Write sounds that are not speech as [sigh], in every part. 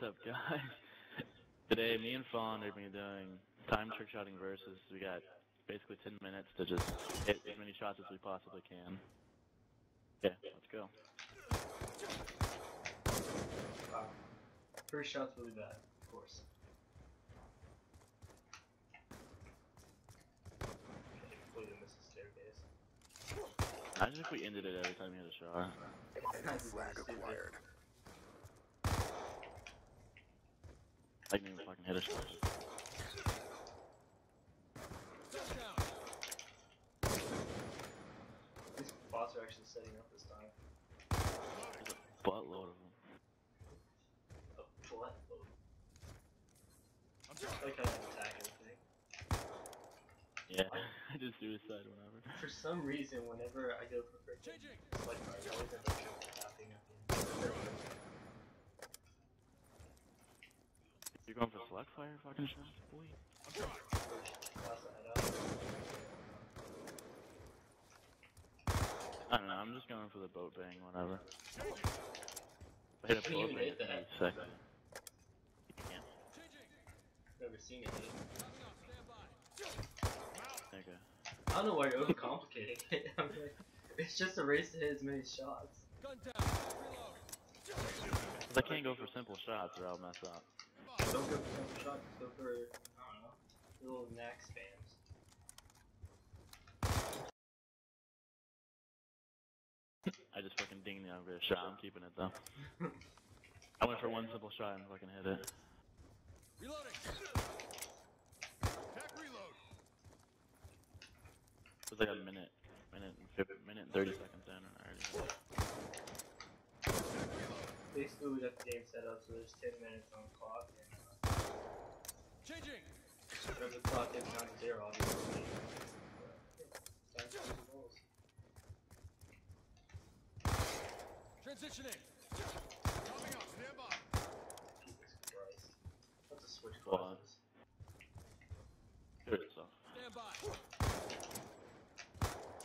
What's up, guys? Today, me and Fawn are going to be doing time trick shotting versus. We got basically 10 minutes to just hit as many shots as we possibly can. Yeah, let's go. Wow. First shot's really bad, of course. Completely missed the staircase. Imagine if we ended it every time we had a shot. Enemy flag acquired. I didn't even fucking hit a shot. These bots are actually setting up this time. There's a buttload of them. A what? I like how you attack everything. Yeah, [laughs] I did suicide whenever. For some reason, whenever I go for freaking select fire, I always end up killing tapping at the end. You're going for select fire fucking shots? Boy. I. I don't know, I'm just going for the boat bang, whatever. I hit a you boat bang, hit that? be sexy. You can't. Never seen it. Yet. Okay. I don't know why you're overcomplicating it. [laughs] I'm like, it's just a race to hit as many shots. I can't go for simple shots or I'll mess up. Don't go for simple shots, go for, I don't know, little knack spams. I just fucking dinged the over a shot. I'm keeping it though. I went for one simple shot and fucking hit it. Reloading. Tech reload. It was like a minute, minute and 50, minute and 30 seconds in and I already hit it. Basically, we got the game set up so there's 10 minutes on the clock, and Changing. whenever the clock gets down zero, obviously. uh, Time to shoot the goals. Transitioning. Coming up. Stand by. Jesus Christ. That's a switch Well, classes. Good stuff. Stand by.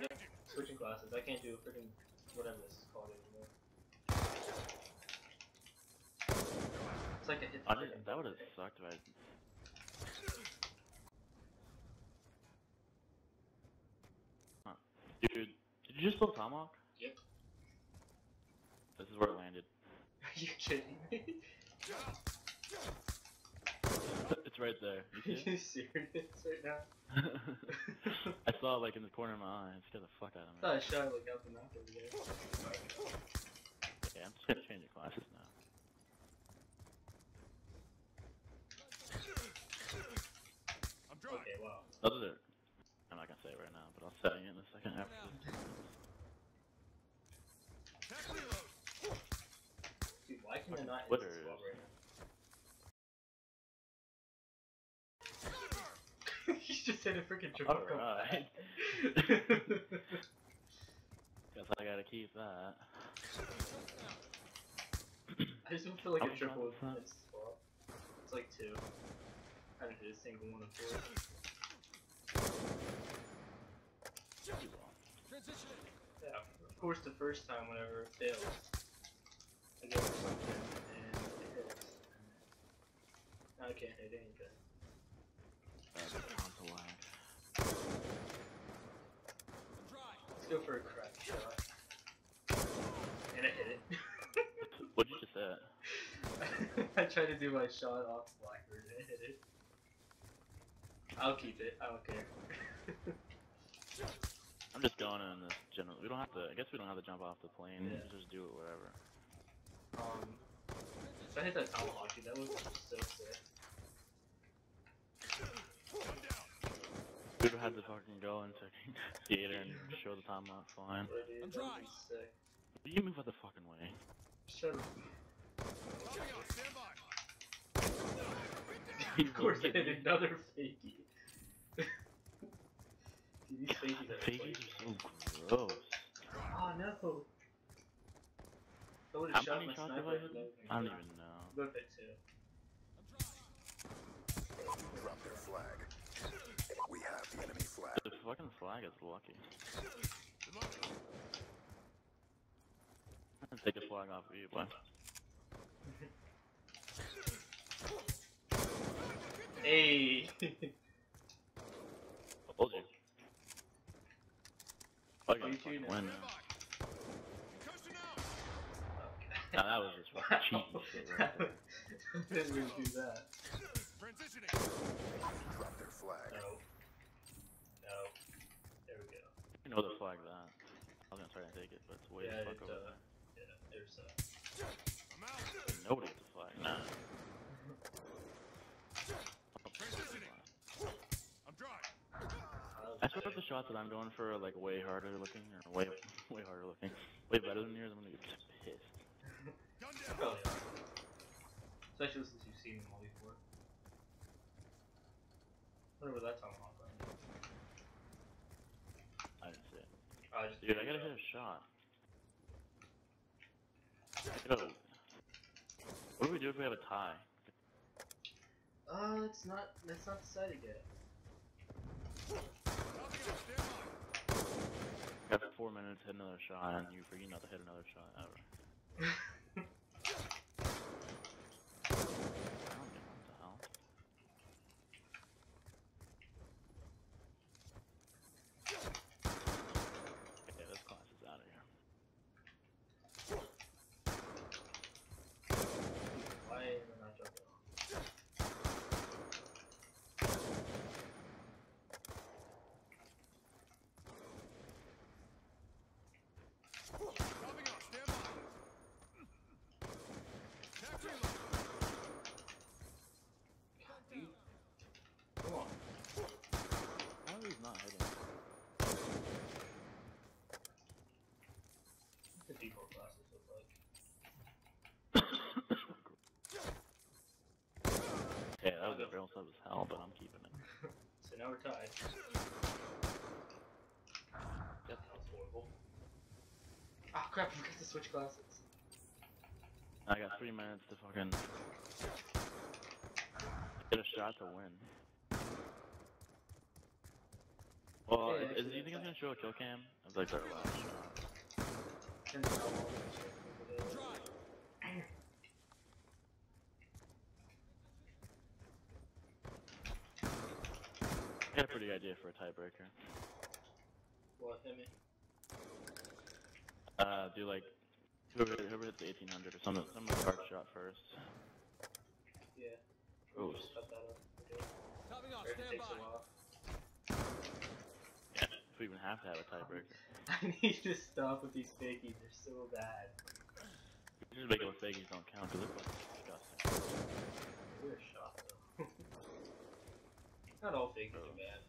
Yeah, switching classes. I can't do a freaking whatever this is called anymore. It's like a hit. I didn't, that would have sucked if I. Huh. Dude, did you just pull Tomahawk? Yep. This is where it landed. [laughs] Are you kidding me? [laughs] it's right there. [laughs] Are You see you serious right now? I saw it like in the corner of my eye. It scared the fuck out of I thought I shot like out the map over there. Yeah, I'm just gonna change the classes now. I'm dry. Okay, wow. Oh, Those are. I'm not gonna say it right now, but I'll tell you in a second after. Tech. Dude, why can I not hit this right now? you just hit a freaking triple Alright. [laughs] Guess I gotta keep that. I just don't feel like How a triple is that? is swap. It's like two. I haven't hit a single one of four. Transitioning. Yeah, of course the first time whenever it fails, I go for something and it hits. Now I can't hit anything. Console lag. Let's go for a crack shot. And I hit it. [laughs] What'd you just say? [laughs] I tried to do my shot off Blackbird and I hit it. I'll keep it, I don't care. [laughs] I'm just going in this general. We don't have to. I guess we don't have to jump off the plane. Yeah. Just do it wherever. um, so I hit that tomahawk, dude, that was so sick. One down. We would have had to fucking go into [laughs] theater and show the tomahawk flying. But, dude, I'm that dry. sick. You move out the fucking way. Shut up. Coming up. Stand by. Of course I hit another fakie. [laughs] These are so gross. Oh no! I How shot many my sniper. I don't even know. Go for it too. I'm dry. Drop their flag. We have the enemy flag. The fucking flag is lucky. Reloading. I can take a flag off of you, but Hey. Told you. Fuck it, you fucking cheated. win now. by. Concussion out. Nah, that was just fucking [laughs] cheating shit right there. I [laughs] didn't really do that. Transitioning. Drop their flag. No. No. There we go. You know the flag that. I was gonna try to take it, but it's way Yeah, the fuck it's, over uh, there. Yeah, there's uh. I'm out. Nobody gets a flag. Nah. Transitioning. I'm dry. I swear the shots that I'm going for are like way harder looking, or way, way harder looking, way better than yours, I'm gonna get pissed. Especially since you've seen them all before. wonder where that tomahawk went. I didn't see it. Oh, I just Dude, I gotta hit a shot. Yo. What do we do if we have a tie? Uh, it's not. That's not decided yet. Got four minutes, hit another shot, and you forget not to hit another shot ever. [laughs] I don't get what the hell. Okay, this class is out of here. Why am I not jumping off? Topping out. Stand by. Tac reload. God, dude. Come on. Why are these not hitting? What the default classes look like? yeah, that was a barrel sub as hell, but I'm keeping it. So now we're tied. Yep. That was horrible. Ah, crap! I forgot to switch classes. I got three minutes to fucking get a shot to win. Well, Yeah, is, is, do you think that's it's gonna show a kill cam? It's like our last shot. Depends on how long it takes to do it. I got a pretty good idea for a tiebreaker. What, hit me? Uh, do like whoever, whoever hits the 1800 or something, some card shot first. Yeah. Ooh. Just cut that up. Okay. Topping off. Stand by. Yeah, if we even have to have a tiebreaker. [laughs] I need to stop with these fakies. They're so bad. We just make it with fakies don't count because it's like disgusting. We're shot though. [laughs] Not all fakies are oh. bad.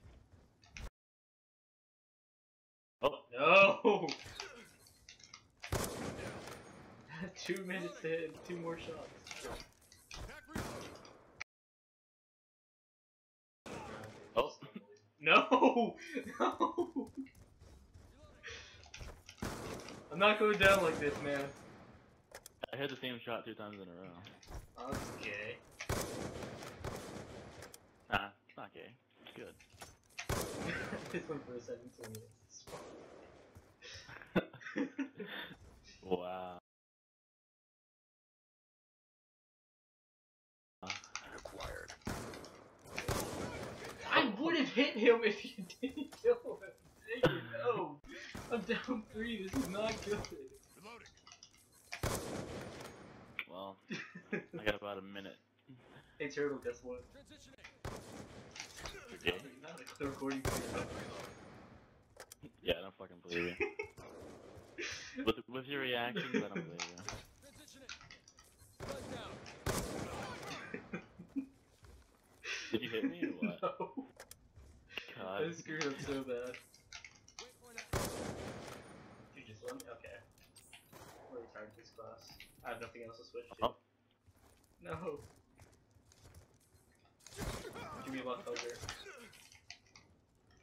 Oh, No! [laughs] two minutes to hit two more shots. Oh, No! [laughs] No! I'm not going down like this, man. I hit the same shot two times in a row. That's gay. Nah, it's not gay. It's good. [laughs] this one for 17 minutes. [laughs] Wow. Acquired. I would have hit him if you didn't kill him. Dang it, no. I'm down three. This is not good. Reloading. Well, I got about a minute. [laughs] Hey, Turtle, guess what? Transitioning. You're gay? Not a clear recording. Yeah, I don't fucking believe you. With with your reactions, I don't believe you. Transitioning. Gun down. Did you hit me or what? [laughs] No. God. I screwed up so bad. You just let me? Okay. We're retired this class. I have nothing else to switch to. Oh. No. Give me a luck ogre.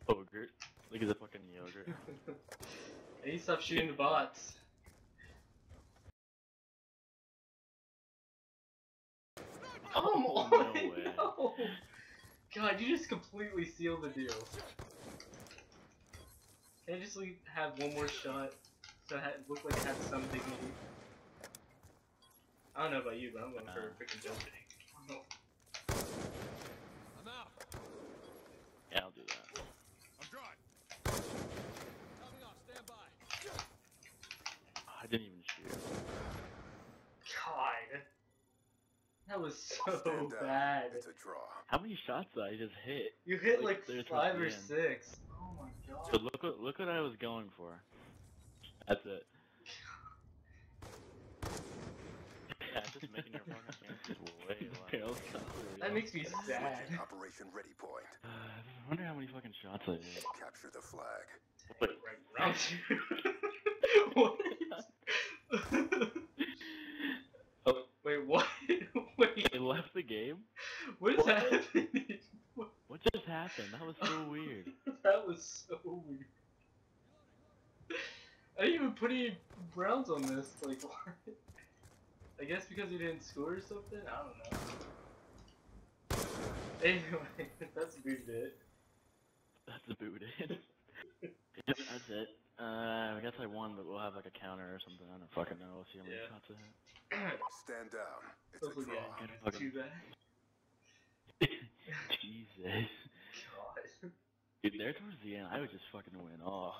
Ogre. Look at the fucking yogurt. [laughs] I need to stop shooting the bots. Oh, Come Oh, on! [laughs] no way. no. God, you just completely sealed the deal. Can I just leave, have one more shot so it look like it had some dignity? I don't know about you, but I'm going for a freaking jumping. Was so bad. It's a draw. How many shots did I just hit? You hit like, like five or nothing six. Oh my god. So look what look what I was going for. That's it. [laughs] Yeah, just making your fucking chances way [laughs] less. That makes me sad. Operation Ready Point. [sighs] I wonder how many fucking shots I hit. Capture the flag. Wait, Right round [laughs] two. what? Oh. Wait, what? Wait, it left the game? what is happening? [laughs] What just happened? That was so weird. [laughs] that was so weird. I didn't even put any rounds on this. Like, [laughs] what? I guess because he didn't score or something? I don't know. Anyway, that's booted it. That's a boot in. yep, that's it. Uh, I guess I won, but we'll have like a counter or something. I don't fucking know. We'll see how many Yeah. shots I hit. [clears throat] Stand down. It's a Hopefully, draw. yeah, Get a fucking- too bad. [laughs] Jesus. [laughs] God. Dude, there towards the end, I would just fucking win off.